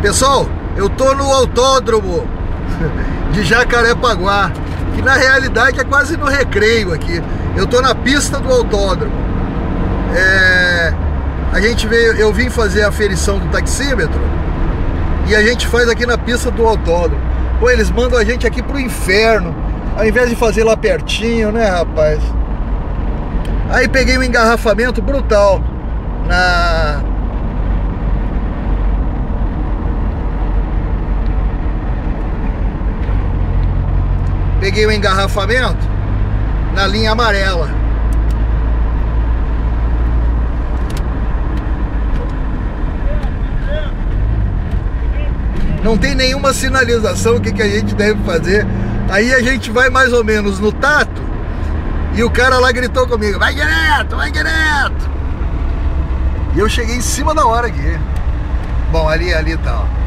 Pessoal, eu tô no autódromo de Jacarepaguá, que na realidade é quase no recreio aqui. Eu tô na pista do autódromo. É, a gente veio, eu vim fazer a aferição do taxímetro e a gente faz aqui na pista do autódromo. Pô, eles mandam a gente aqui pro inferno, ao invés de fazer lá pertinho, né, rapaz? Aí peguei um engarrafamento brutal na peguei o engarrafamento na linha amarela. Não tem nenhuma sinalização o que, que a gente deve fazer. Aí a gente vai mais ou menos no tato e o cara lá gritou comigo, vai direto, vai direto. E eu cheguei em cima da hora aqui. Bom, ali, ali tá, ó.